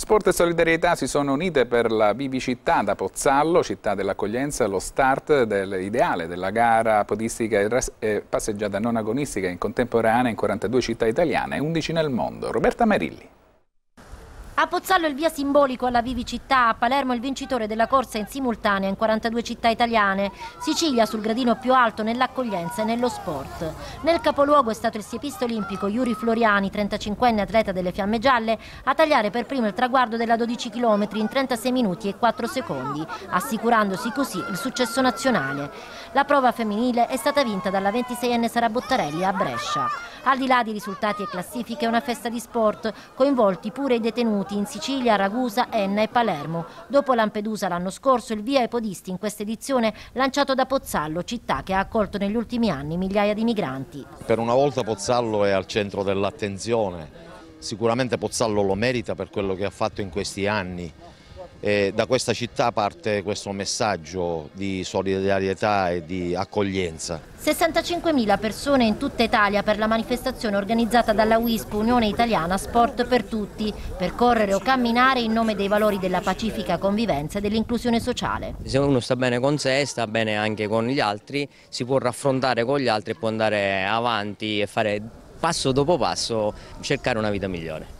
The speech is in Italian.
Sport e solidarietà si sono unite per la Vivicità da Pozzallo, città dell'accoglienza, lo start dell'ideale della gara podistica e passeggiata non agonistica in contemporanea in 42 città italiane e 11 nel mondo. Roberta Merilli. A Pozzallo il via simbolico alla Vivicità, a Palermo il vincitore della corsa in simultanea in 42 città italiane, Sicilia sul gradino più alto nell'accoglienza e nello sport. Nel capoluogo è stato il siepista olimpico Yuri Floriani, 35enne atleta delle Fiamme Gialle, a tagliare per primo il traguardo della 12 km in 36 minuti e 4 secondi, assicurandosi così il successo nazionale. La prova femminile è stata vinta dalla 26enne Sara Bottarelli a Brescia. Al di là di risultati e classifiche è una festa di sport, coinvolti pure i detenuti in Sicilia, Ragusa, Enna e Palermo. Dopo Lampedusa l'anno scorso il via ai podisti in questa edizione lanciato da Pozzallo, città che ha accolto negli ultimi anni migliaia di migranti. Per una volta Pozzallo è al centro dell'attenzione, sicuramente Pozzallo lo merita per quello che ha fatto in questi anni e da questa città parte questo messaggio di solidarietà e di accoglienza. 65.000 persone in tutta Italia per la manifestazione organizzata dalla WISP Unione Italiana Sport per Tutti, per correre o camminare in nome dei valori della pacifica convivenza e dell'inclusione sociale. Se uno sta bene con sé, sta bene anche con gli altri, si può raffrontare con gli altri e può andare avanti e fare passo dopo passo cercare una vita migliore.